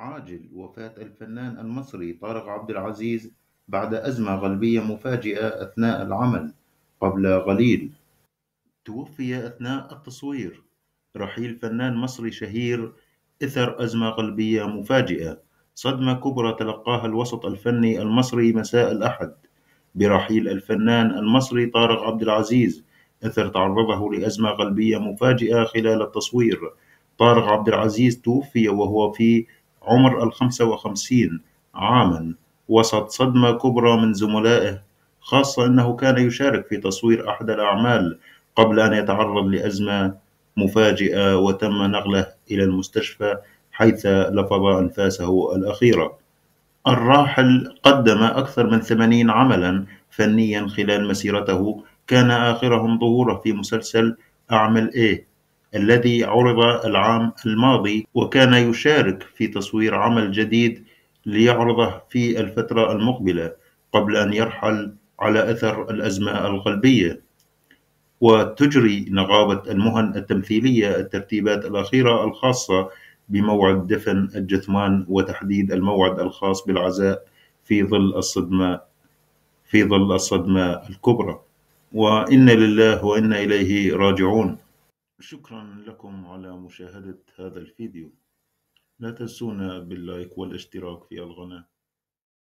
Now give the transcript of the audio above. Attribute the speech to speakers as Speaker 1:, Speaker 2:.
Speaker 1: عاجل وفاة الفنان المصري طارق عبد العزيز بعد أزمة قلبية مفاجئة أثناء العمل قبل قليل. توفي أثناء التصوير. رحيل فنان مصري شهير إثر أزمة قلبية مفاجئة. صدمة كبرى تلقاها الوسط الفني المصري مساء الأحد. برحيل الفنان المصري طارق عبد العزيز إثر تعرضه لأزمة قلبية مفاجئة خلال التصوير. طارق عبد العزيز توفي وهو في عمر الخمسة وخمسين عاما وسط صدمة كبرى من زملائه خاصة أنه كان يشارك في تصوير أحد الأعمال قبل أن يتعرض لأزمة مفاجئة وتم نقله إلى المستشفى حيث لفظ أنفاسه الأخيرة. الراحل قدم أكثر من ثمانين عملا فنيا خلال مسيرته كان آخرهم ظهوره في مسلسل أعمل إيه. الذي عرض العام الماضي وكان يشارك في تصوير عمل جديد ليعرضه في الفترة المقبلة قبل أن يرحل على أثر الأزمة القلبية. وتجري نقابة المهن التمثيلية الترتيبات الأخيرة الخاصة بموعد دفن الجثمان وتحديد الموعد الخاص بالعزاء في ظل الصدمة في ظل الصدمة الكبرى. وإنا لله وإنا إليه راجعون. شكرا لكم على مشاهدة هذا الفيديو. لا تنسونا باللايك والاشتراك في القناة.